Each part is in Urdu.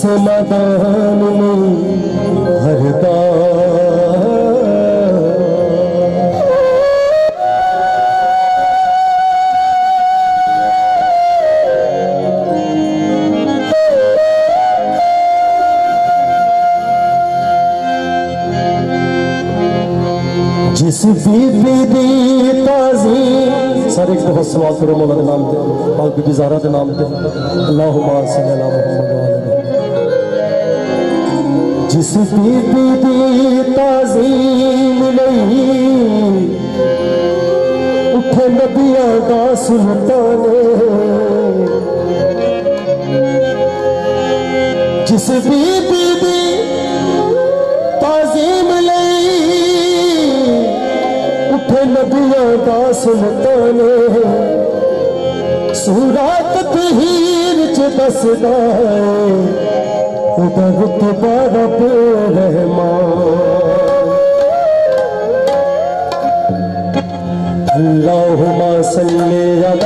تے میدان میں ہر جس بی بی دی تعظیم سارے ایک بہت سوال کرو مولا دے نام دے اور بی بی زہرہ دے نام دے۔ اللہم صلی اللہ محمد وآلہ جس بی بی دی تعظیم نہیں اٹھے نبیہ دا سلطانے جس بی بی دی تعظیم لئی اٹھے نبیوں دا سلطانے سورات تہیر چ رحمان اللہم صلی علی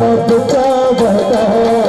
رب کا بتاوے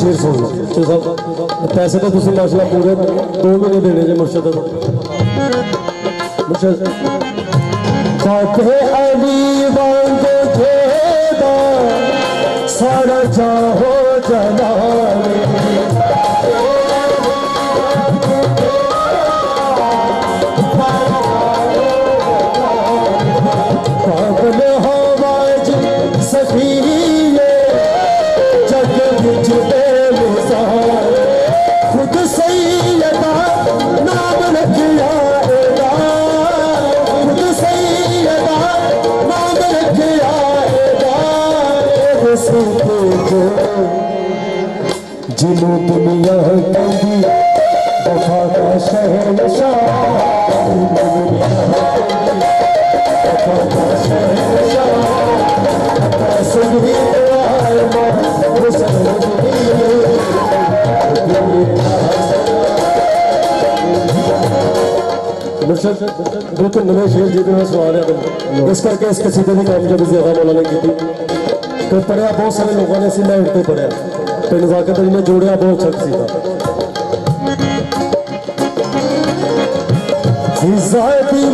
شیر سن لو۔ شیر صاحب پیسے تو تھی ماشاء اللہ پورے دو مہینے دینے جی مرشد مرشد فاتح علی وانگ جیدا سارا چاہو جلالی شہنشاہ سنگی دوائے ماں حسن مرشد بالکل نوے شیر جیتے میں سوال ہے اس کر کے اس قصیدے کی کامیابی زیادہ مولانے کی تھی کہ پڑھیا بہت سارے لوگوں نے سی میں اٹھتے پڑھیا تو نزاکت علی نے جوڑیا بہت چھک سی تھا زادی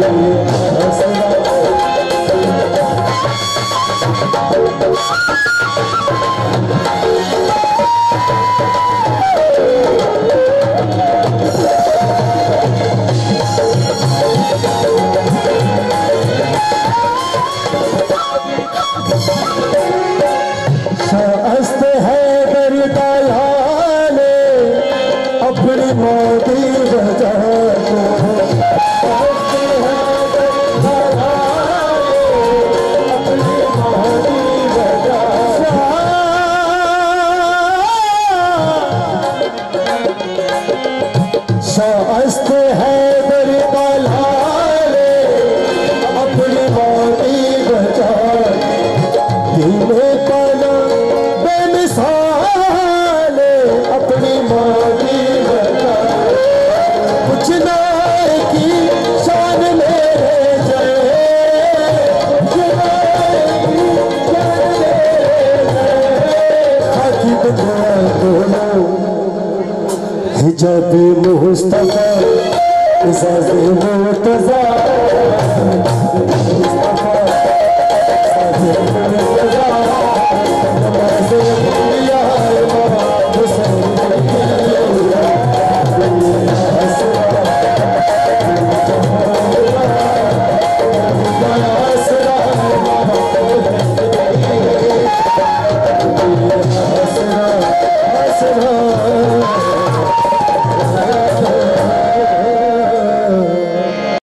Yeah. حجاب مصطفیٰ اعزاز مرتضی